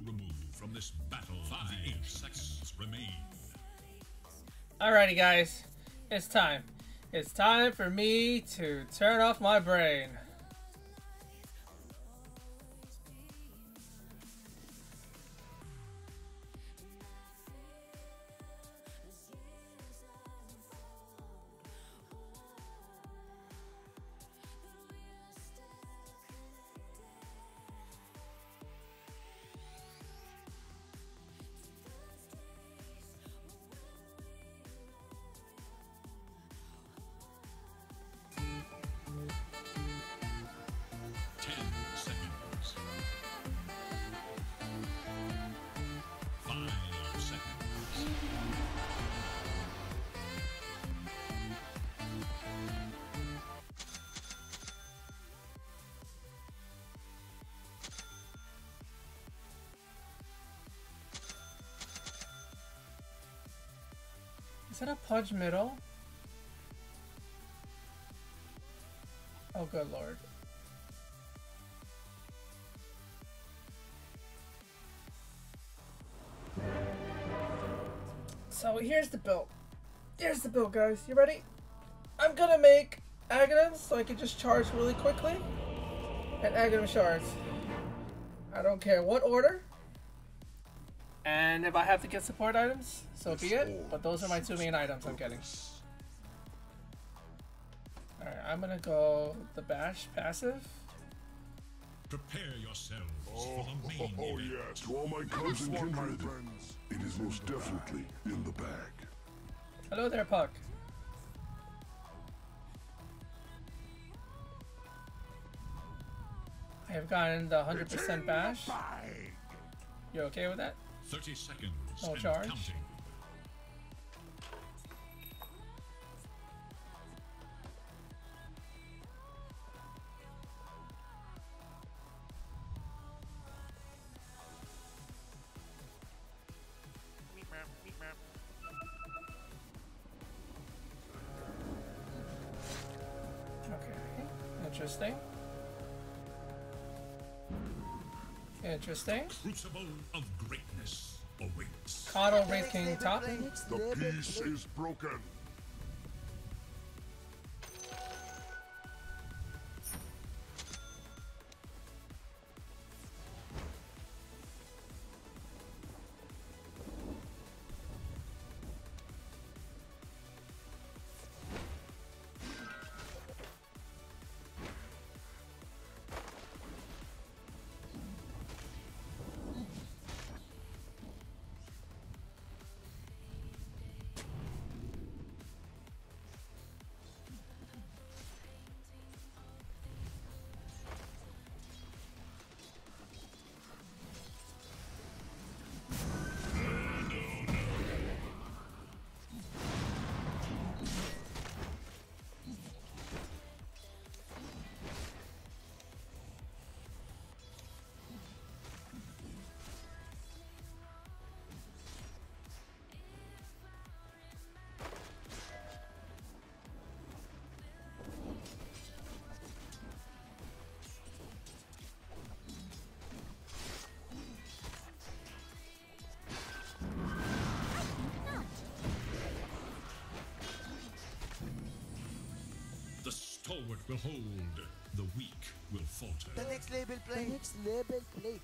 remove from this battle? Five seconds remain. Alrighty, guys. It's time. It's time for me to turn off my brain. That a Pudge middle? Oh, good lord. So here's the build. Here's the build, guys. You ready? I'm gonna make Aghanims so I can just charge really quickly. And Aghanim shards. I don't care what order. And if I have to get support items, so be it. But those are my two main items I'm getting. Alright, I'm gonna go the bash passive. Prepare yourselves Oh, for the oh, main oh, oh event. yes. To all my cubs and kindred, friends, it is most definitely in the bag. Hello there, Puck. I have gotten the 100% bash. You okay with that? Thirty seconds. No charge. Counting. Interesting. Crucible of greatness awaits. Kato Wraith King top. The peace is broken. Stalwart will hold, the weak will falter. The next label The play. next label play.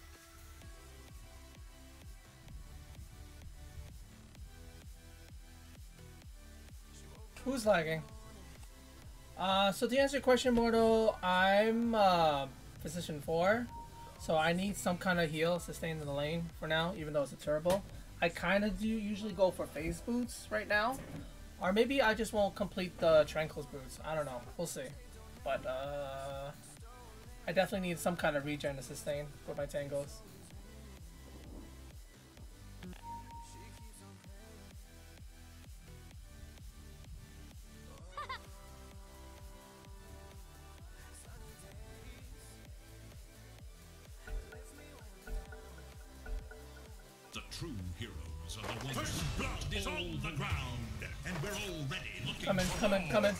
Who's lagging? Uh, so to answer your question, Mortal, I'm uh, position 4. So I need some kind of heal sustained in the lane for now, even though it's a turbo. I kind of do usually go for phase boots right now. Or maybe I just won't complete the Tranquil's boots. I don't know. We'll see. But uh, I definitely need some kind of regen to sustain with my tangos. The true heroes are the ones First blood the ground, and we're already looking Come in, for come in, more. come in.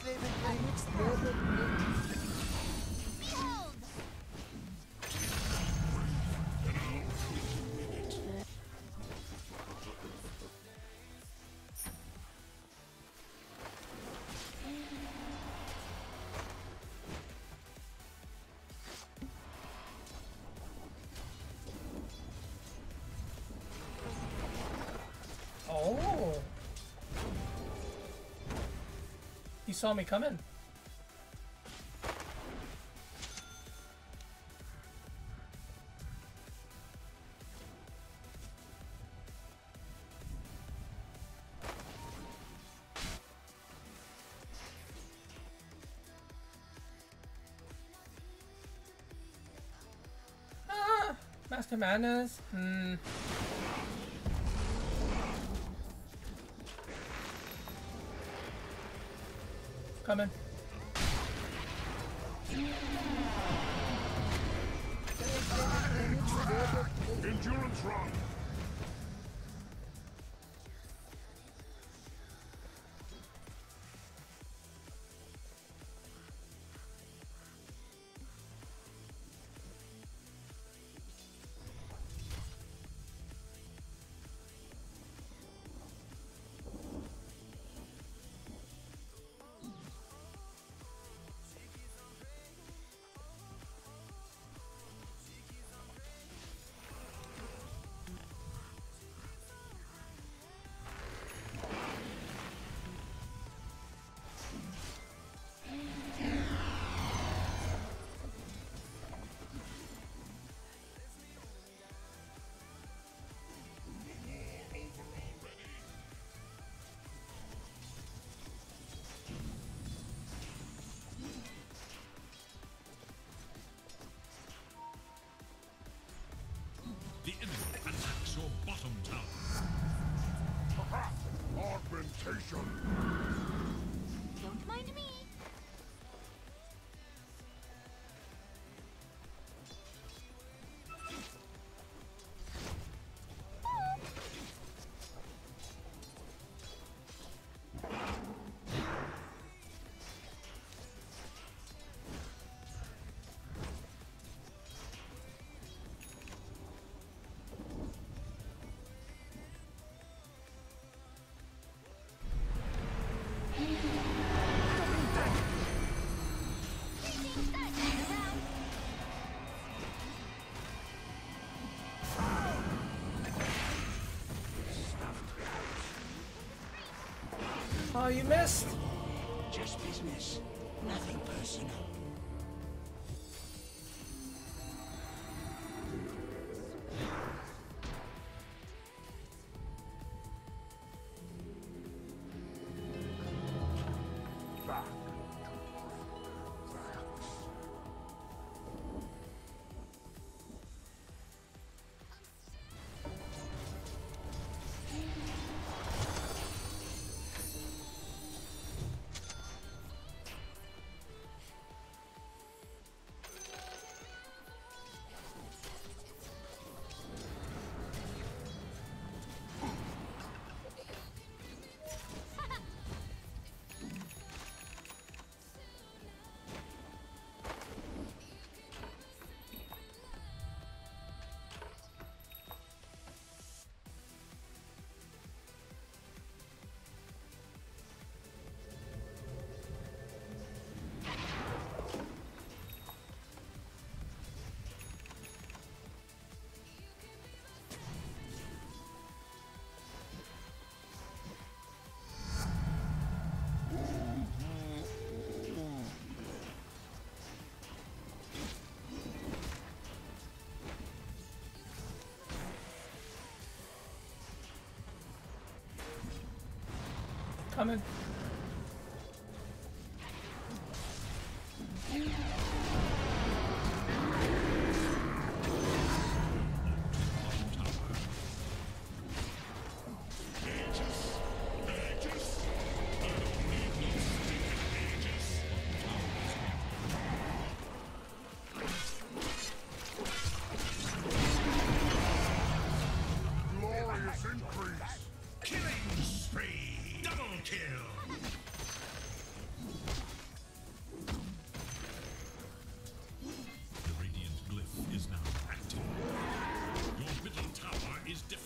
Saw me coming. Ah, Master Madness. Hmm. Coming. Endurance run. Augmentation. Oh, you missed. Just business. Nothing personal. Coming. Glorious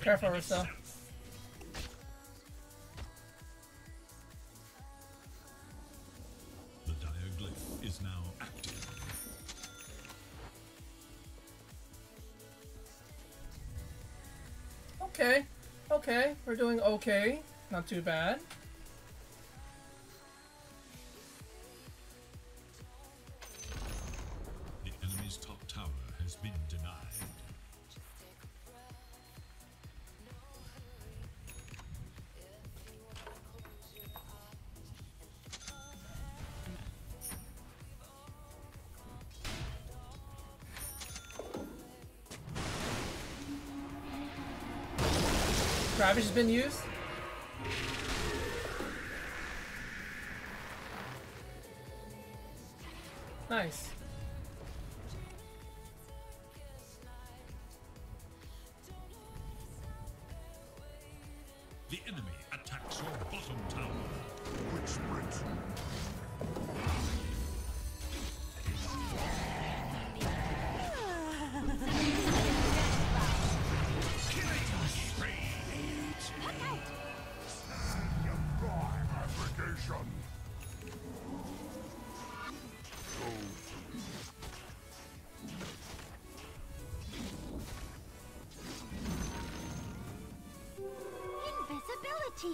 Careful, Rissa. The is now active. Okay. Okay. We're doing okay. Not too bad. Ravage has been used. Cut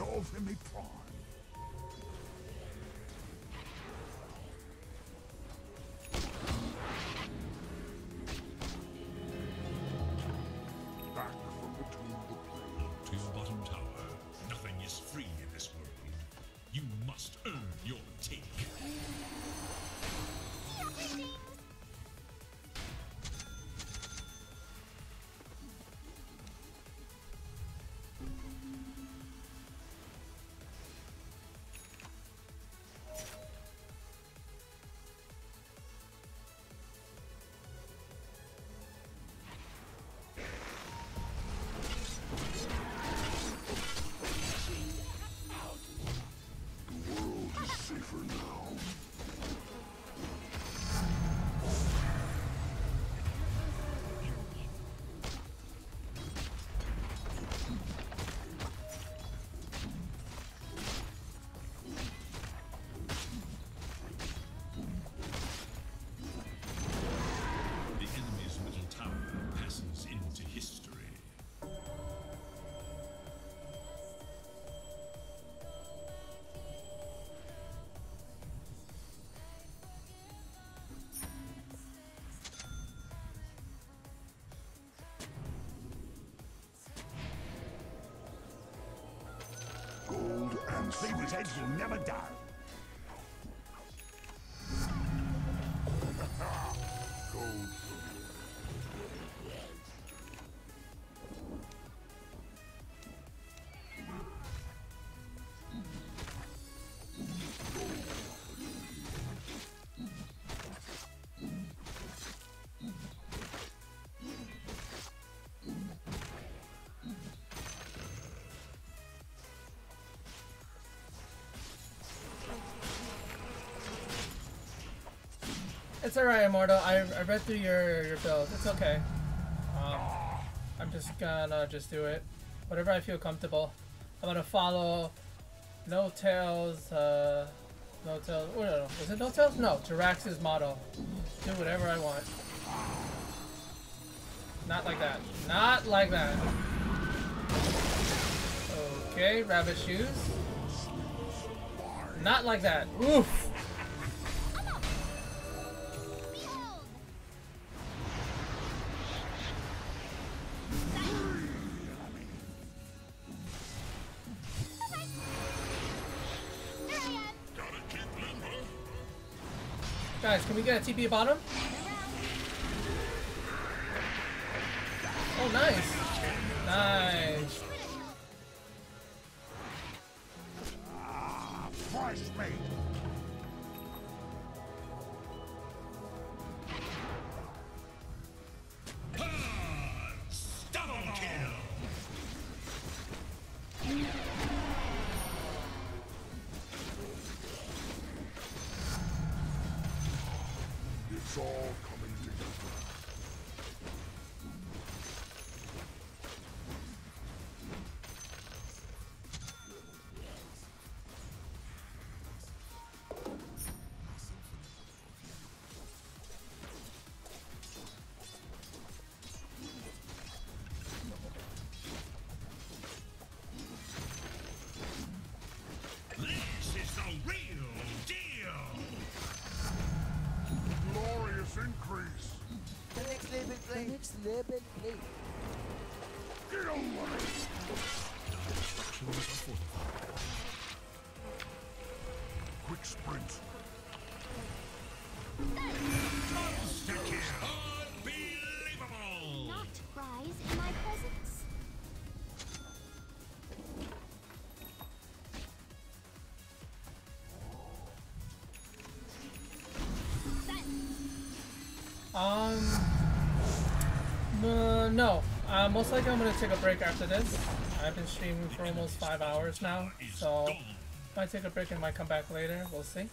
off in me prawn. Sweet. Edge will never die. It's alright, Immortal. I, I read through your, your build. It's okay. Um, I'm just gonna just do it. Whatever I feel comfortable. I'm gonna follow No Tails, uh, No Tails, oh, no, no, is it No Tails? No, Jirax's model. Do whatever I want. Not like that. Not like that. Okay, rabbit shoes. Not like that. Oof. Guys, can we get a TP bottom? Oh, nice. Nice. Um, uh, no. Uh, most likely I'm gonna take a break after this. I've been streaming for almost five hours now, so might take a break and might come back later. We'll see.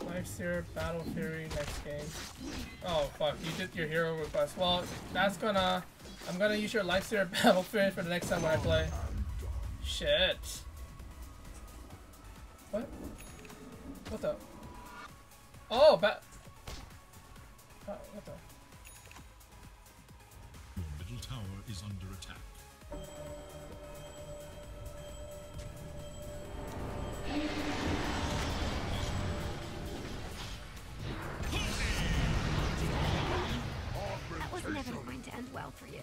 Lifestealer, Battle Fury, next game. Oh fuck, you did your hero request. Well, that's gonna... I'm gonna use your Lifestealer Battle Fury for the next time when I play. Shit. What? What the? Oh, but. Uh, what the? Your middle tower is under attack. That was never going to end well for you.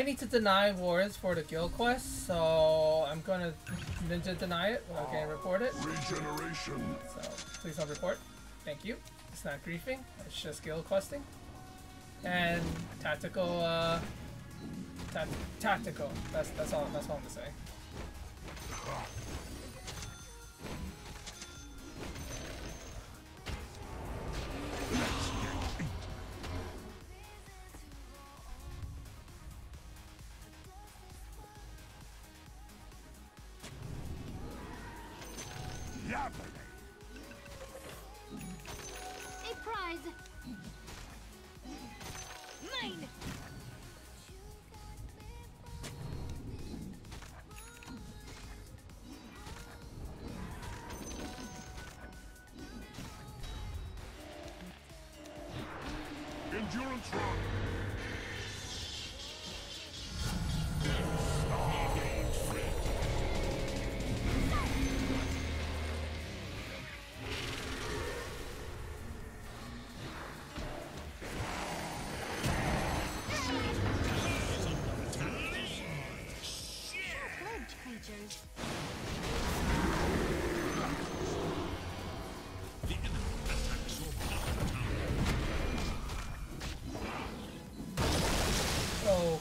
I need to deny wards for the guild quest, so I'm gonna ninja deny it Okay, report it. Regeneration. So please don't report. Thank you. It's not griefing, it's just guild questing. And tactical uh ta tactical. That's that's all that's all I'm gonna say.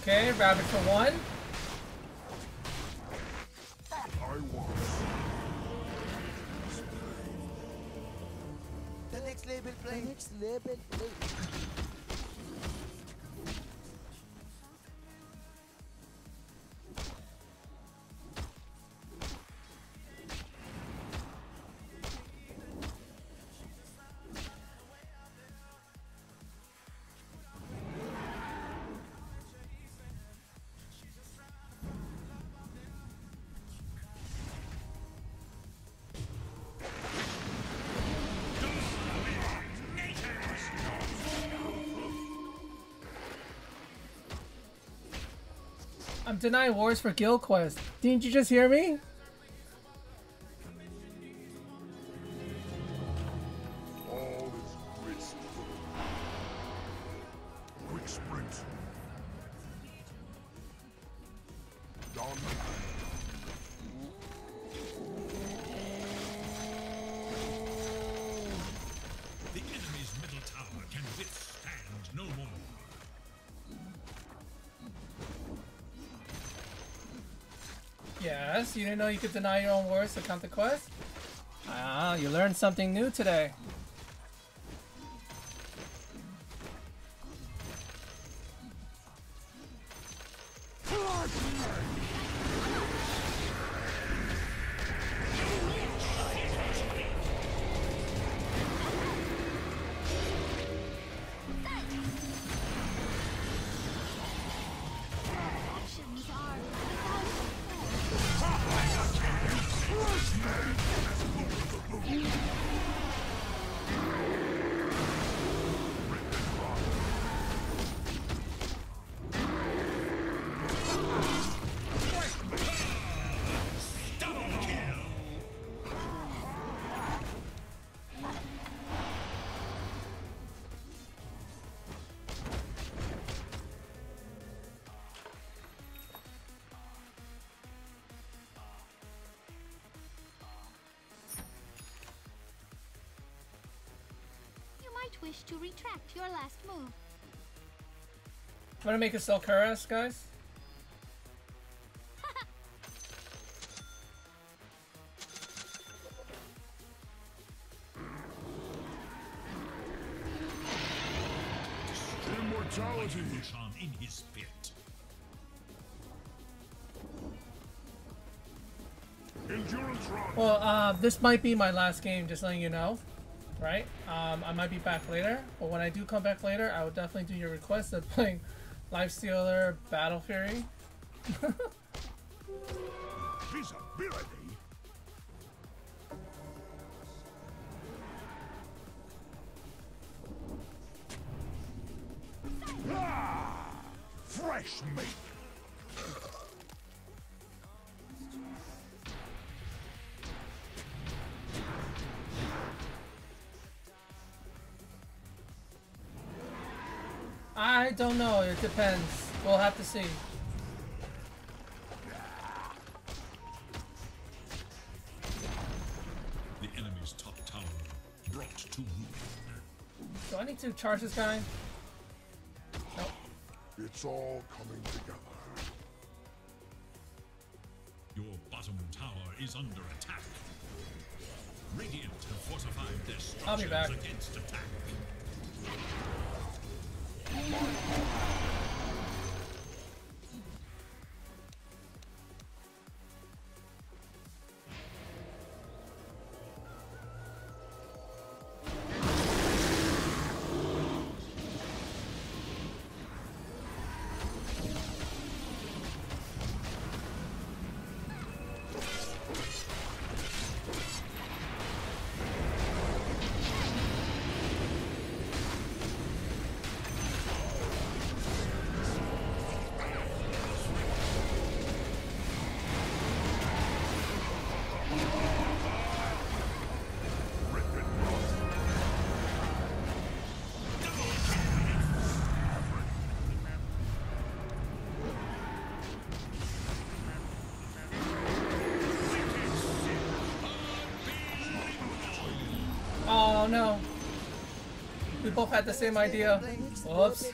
Okay, rabbit for one. I'm denying wards for guild quest. Didn't you just hear me? You didn't know you could deny your own wards to count the quest? Ah, you learned something new today. Might wish to retract your last move. I'm gonna make a Selkaras, guys. Immortality. In his pit. Endurance run. Well, uh, this might be my last game, just letting you know. Right? Um, I might be back later, but when I do come back later, I will definitely do your request of playing Lifestealer Battle Fury. Visibility. Ah, fresh meat. Don't know. It depends. We'll have to see. The enemy's top tower brought to ruin. Do I need to charge this guy? Nope. It's all coming together. Your bottom tower is under attack. Radiant have fortified their I'll be structures back. against attack. No. We both had the same idea. Whoops.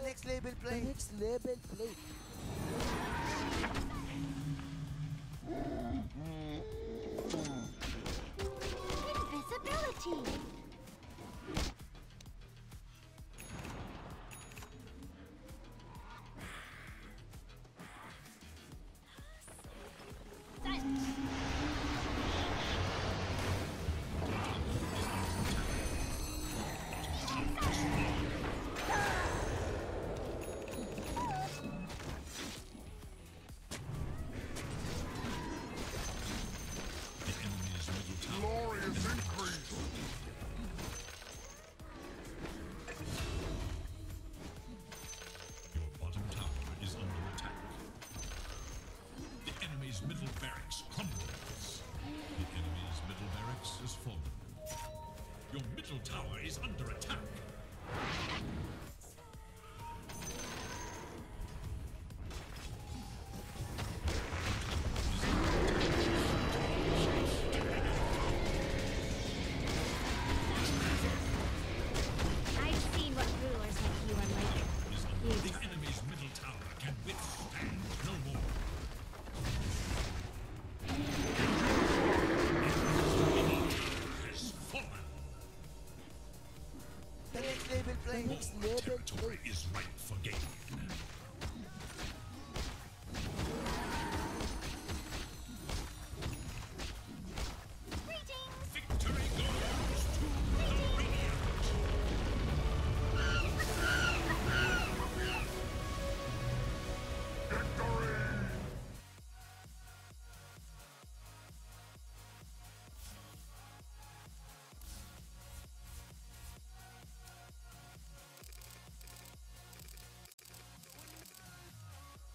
The next label plate. The next label plate. Invisibility. Middle tower is under Territory is ripe for gain.